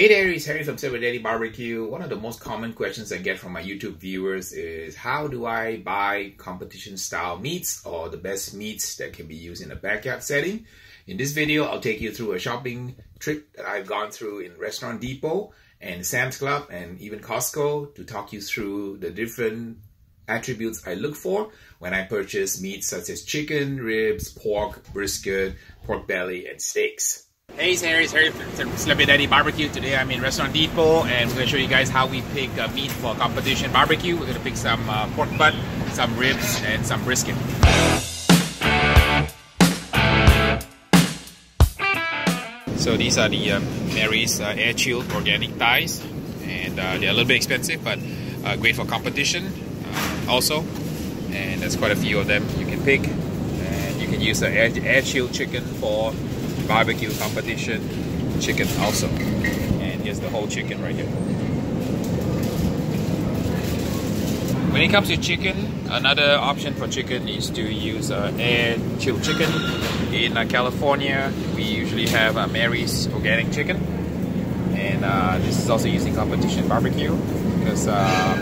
Hey there, it's Harry from Slap Yo Daddy Barbecue. One of the most common questions I get from my YouTube viewers is how do I buy competition style meats or the best meats that can be used in a backyard setting? In this video, I'll take you through a shopping trip that I've gone through in Restaurant Depot and Sam's Club and even Costco to talk you through the different attributes I look for when I purchase meats such as chicken, ribs, pork, brisket, pork belly, and steaks. Hey, it's Harry, it's Harry from Slap Yo Daddy Barbecue. Today I'm in Restaurant Depot and we're going to show you guys how we pick uh, meat for competition barbecue. We're going to pick some uh, pork butt, some ribs, and some brisket. So these are the uh, Mary's uh, air chilled organic thighs and uh, they're a little bit expensive but uh, great for competition uh, also and there's quite a few of them you can pick and you can use the air, air chilled chicken for barbecue competition chicken also. And here's the whole chicken right here. When it comes to chicken another option for chicken is to use uh, air chilled chicken. In uh, California we usually have uh, Mary's organic chicken. And uh, this is also using competition barbecue because uh,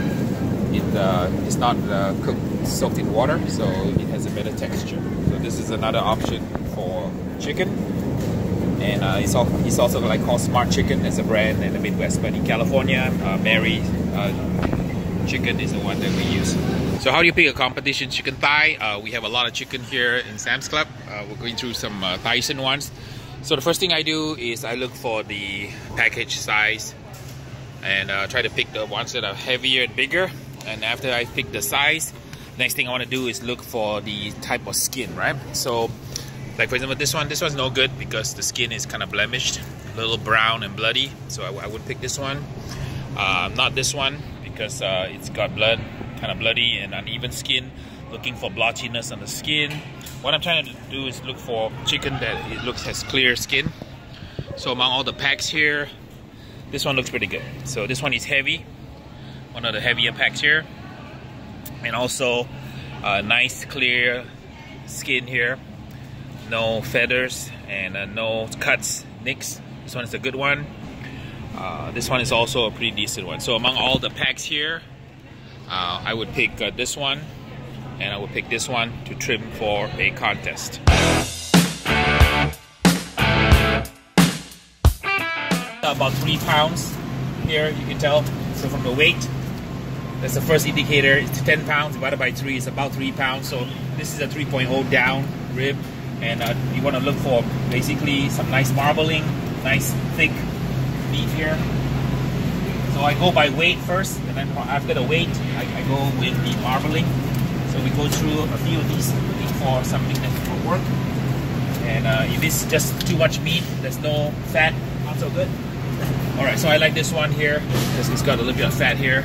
it uh, is not cooked soaked in water so it has a better texture. So this is another option for chicken and uh, it's, also, like called Smart Chicken as a brand in the Midwest. But in California, uh, Mary uh, Chicken is the one that we use. So how do you pick a competition chicken thigh? Uh, we have a lot of chicken here in Sam's Club. Uh, we're going through some uh, Tyson ones. So the first thing I do is I look for the package size and uh, try to pick the ones that are heavier and bigger. And after I pick the size, next thing I want to do is look for the type of skin, right? So like for example, this one, this one's no good because the skin is kind of blemished, a little brown and bloody. So I, I would pick this one. Uh, not this one because uh, it's got blood, kind of bloody and uneven skin. Looking for blotchiness on the skin. What I'm trying to do is look for chicken that it looks has clear skin. So among all the packs here, this one looks pretty good. So this one is heavy, one of the heavier packs here. And also a nice clear skin here no feathers and uh, no cuts, nicks. This one is a good one. Uh, this one is also a pretty decent one. So among all the packs here, uh, I would pick uh, this one and I would pick this one to trim for a contest. About three pounds here, you can tell. So from the weight, that's the first indicator. It's 10 pounds divided by three is about three pounds. So this is a 3.0 down rib and uh, you want to look for basically some nice marbling, nice thick meat here. So I go by weight first, and then after the weight, I, I go with the marbling. So we go through a few of these looking for something that will work. And uh, if it's just too much meat, there's no fat, not so good. All right, so I like this one here because it's got a little bit of fat here.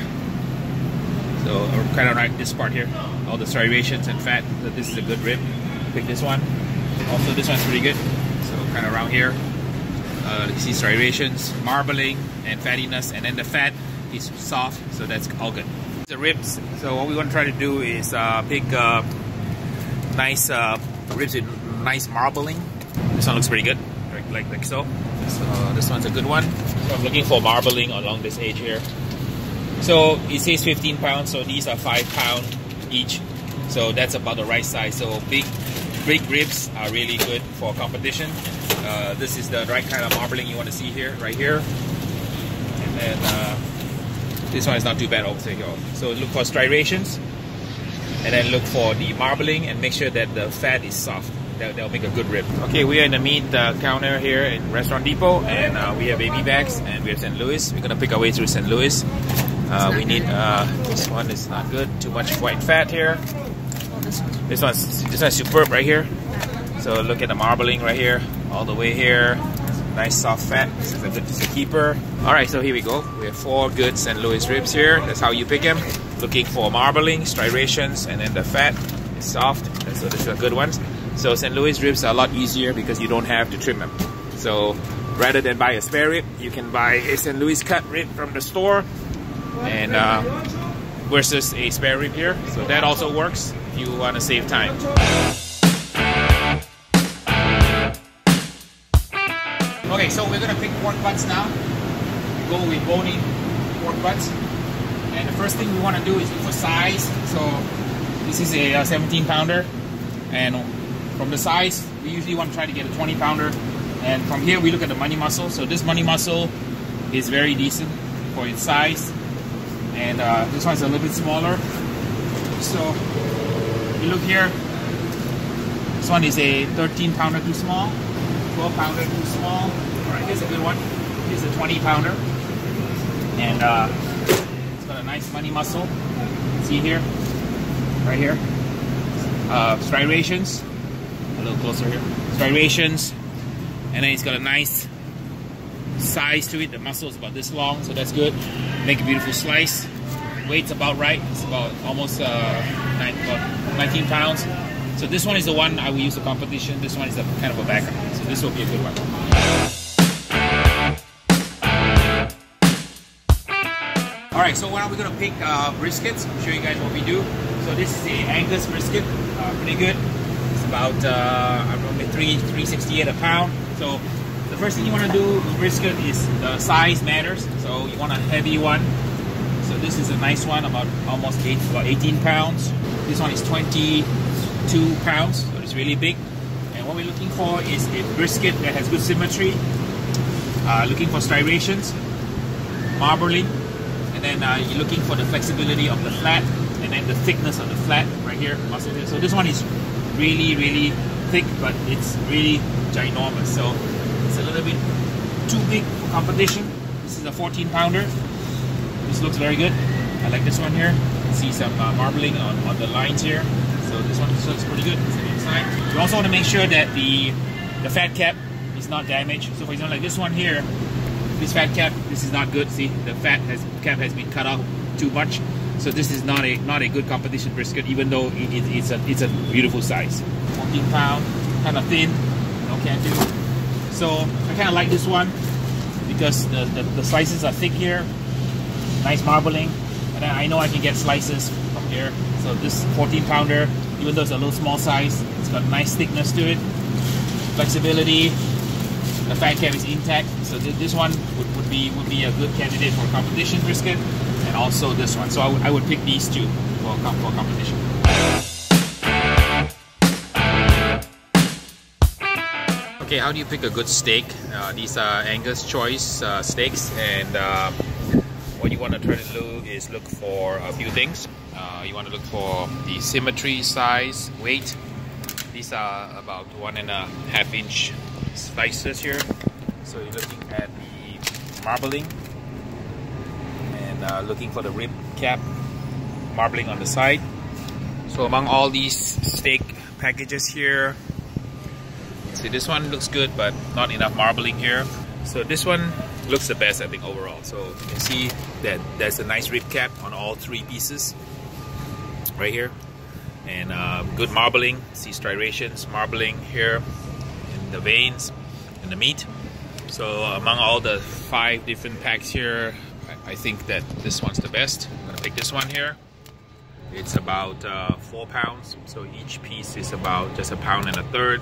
So I kind of like this part here, all the striations and fat. So this is a good rib. Pick this one. Also, this one's pretty good. So kind of around here, uh, you see striations, marbling, and fattiness, and then the fat is soft, so that's all good. The ribs. So what we want to try to do is uh, pick uh, nice uh, ribs with nice marbling. This one looks pretty good, like like, like so. So this one's a good one. So I'm looking for marbling along this edge here. So it says 15 pounds, so these are five pound each. So that's about the right size. So big big ribs are really good for competition. Uh, this is the right kind of marbling you want to see here, right here. And then uh, this one is not too bad also here. So look for striations and then look for the marbling and make sure that the fat is soft. That, will make a good rib. Okay, we are in the meat uh, counter here in Restaurant Depot and uh, we have baby backs and we have St. Louis. We're gonna pick our way through St. Louis. Uh, we need, uh, this one is not good, too much white fat here. This one's this one's superb right here. So look at the marbling right here, all the way here. Nice soft fat. This is a this is a keeper. All right, so here we go. We have four good St. Louis ribs here. That's how you pick them. Looking for marbling, striations, and then the fat is soft. So this is a good one. So St. Louis ribs are a lot easier because you don't have to trim them. So rather than buy a spare rib, you can buy a St. Louis cut rib from the store and uh, versus a spare rib here. So that also works if you want to save time. Okay, so we're gonna pick pork butts now. We go with bone-in pork butts. And the first thing we want to do is look for size. So this is a uh, 17 pounder, and from the size, we usually want to try to get a 20 pounder. And from here, we look at the money muscle. So this money muscle is very decent for its size, and uh, this one's a little bit smaller. So you look here. This one is a 13 pounder too small, 12 pounder too small. All right, here's a good one. Here's a 20 pounder, and uh, it's got a nice money muscle. See here, right here. Uh, striations, a little closer here. Striations, and then it's got a nice size to it. The muscle is about this long, so that's good. Make a beautiful slice. Weight's about right. It's about almost uh, nine, about 19 pounds. So this one is the one I will use for competition. This one is a kind of a backup. So this will be a good one. All right, so now we're gonna pick uh, briskets. I'll show you guys what we do. So this is the Angus brisket, uh, pretty good. It's about uh, I don't know, three three sixty eight a pound. So the first thing you want to do with brisket is the size matters. So you want a heavy one. So this is a nice one, about almost eight, about 18 pounds. This one is 22 pounds, so it's really big. And what we're looking for is a brisket that has good symmetry. Uh, looking for striations, marbling, and then uh, you're looking for the flexibility of the flat, and then the thickness of the flat right here. So this one is really, really thick, but it's really ginormous. So it's a little bit too big for competition. This is a 14 pounder. This looks very good. I like this one here. See some uh, marbling on, on the lines here. So this one looks pretty good. You also want to make sure that the the fat cap is not damaged. So for example, like this one here, this fat cap, this is not good. See, the fat has cap has been cut off too much. So this is not a not a good competition brisket, even though it, it, it's a it's a beautiful size. 14 pound, kind of thin, no can do. So I kind of like this one because the, the, the slices are thick here, nice marbling, I know I can get slices from here. So this 14 pounder, even though it's a little small size, it's got nice thickness to it, flexibility. The fat cap is intact, so th this one would, would be would be a good candidate for competition brisket, and also this one. So I, I would pick these two for, for competition. Okay, how do you pick a good steak? Uh, these are Angus choice uh, steaks, and uh, what you want to try to do is look for a few things. Uh, you want to look for the symmetry, size, weight. These are about one and a half inch slices here. So you're looking at the marbling and uh, looking for the rib cap marbling on the side. So among all these steak packages here, See, this one looks good, but not enough marbling here. So this one looks the best, I think, overall. So you can see that there's a nice rib cap on all three pieces right here. And uh, good marbling. See striations, marbling here in the veins and the meat. So among all the five different packs here, I think that this one's the best. I'm gonna pick this one here. It's about uh, four pounds, so each piece is about just a pound and a third.